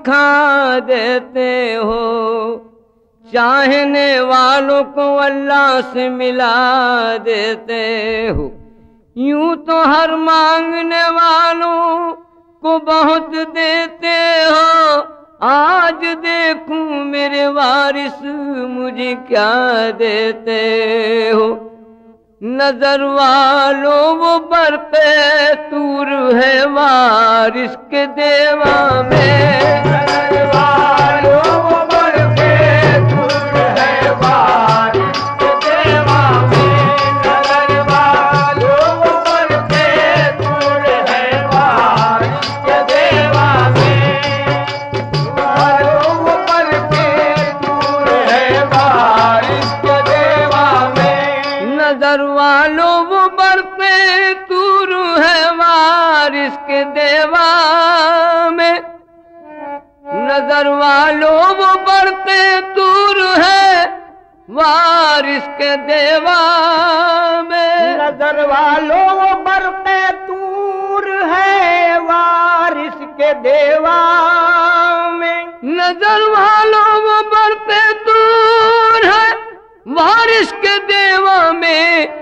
दिखा देते हो। चाहने वालों को अल्लाह से मिला देते हो। यूँ तो हर मांगने वालों को बहुत देते हो। आज देखूँ मेरे वारिस मुझे क्या देते हो। नज़र वालों, वो बर पे तूर है वारिस के देवा में। देवा में नज़र वालों वो बरते तूर है वारिस के देवा में। नज़र वालों वो बरते तूर है वारिस के देवा में। नज़र वालों वो बढ़ते दूर है वारिस के देवा में।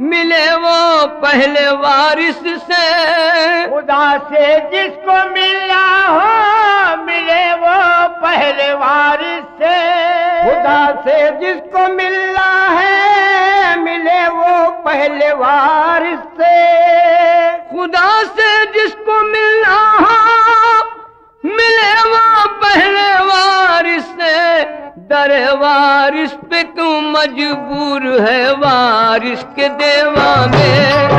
मिले वो पहले वारिस से। खुदा से जिसको मिला हो मिले वो पहले वारिस से। खुदा से जिसको मिला है मिले वो पहले वारिस से। खुदा से जिसको मिलना दर वारिस पे क्यों मजबूर है वारिस के देवा में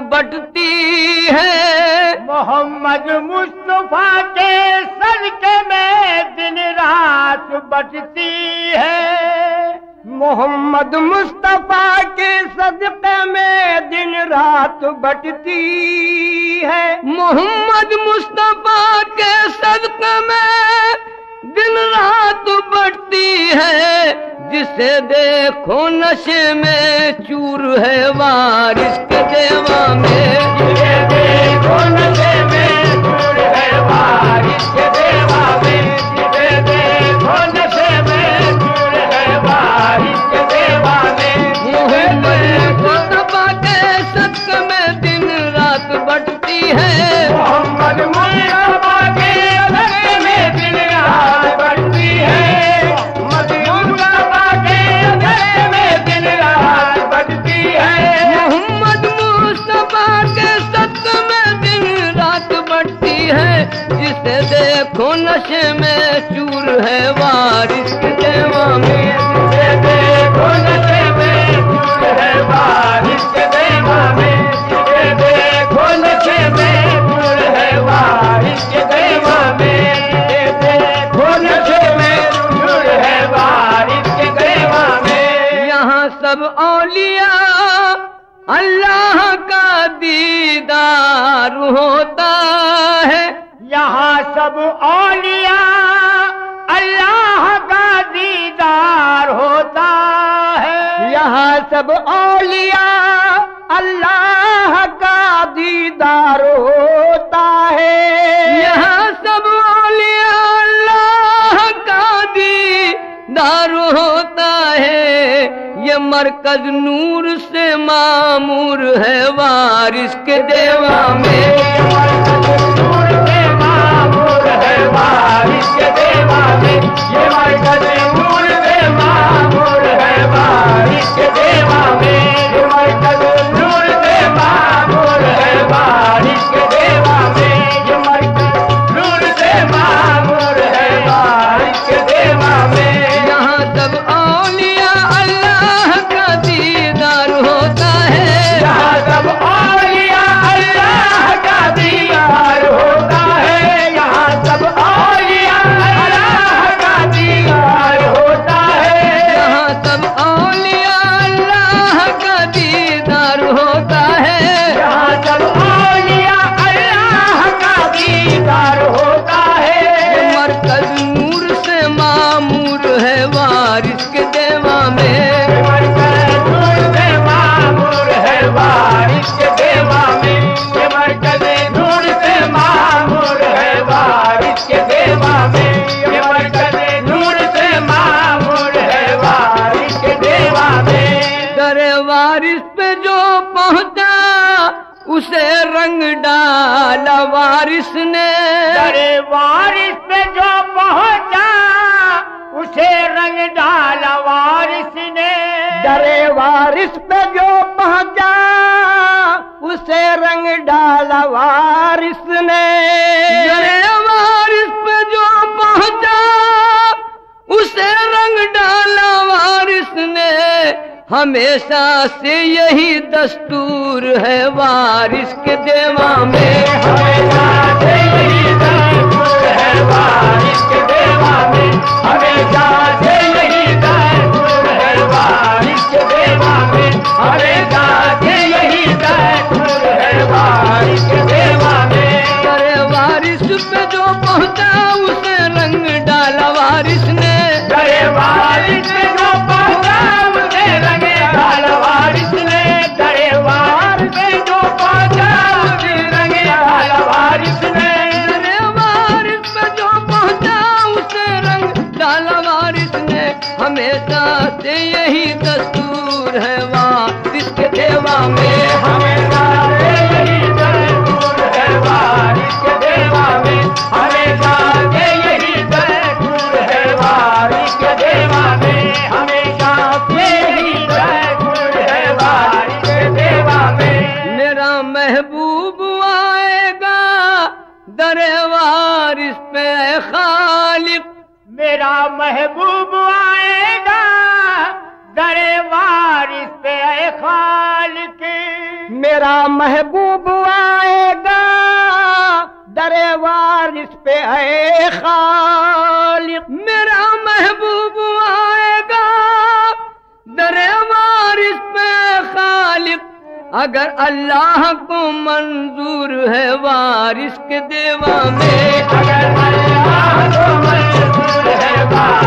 बटती है। मोहम्मद मुस्तफ़ा के सदके में दिन रात बटती है। मोहम्मद मुस्तफ़ा के सदके में दिन रात बटती है। मोहम्मद मुस्तफ़ा के सदके में दिन रात बढ़ती है। जिसे देखो नशे में चूर है वारिस के देवा में। होता है। यहाँ सब ओलिया अल्लाह का दीदार होता है। यहाँ सब ओलिया अल्लाह का दीदार होता है। मरकज नूर से मामूर है वारिस के देवा में। ये मरकज नूर से मामूर है वारिस के देवा पे जो पहुँचा उसे रंग डाला वारिस ने। अरे वारिस पे जो पहुँचा उसे रंग डाला वारिस ने। डरे वारिस पे जो पहुँचा उसे रंग डाला वारिस ने। हमेशा से यही दस्तूर है वारिस के देवा में। हमेशा से यही दस्तूर मेरा महबूब आएगा दरेवार इस पे है खालिक मेरा महबूब आएगा दरेवार इस पे खालिक अगर अल्लाह को मंजूर है वारिस के देवा में, अगर अल्लाह को मंजूर है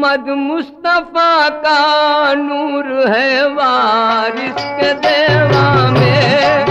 मोहम्मद मुस्तफ़ा का नूर है वारिस के देवा में।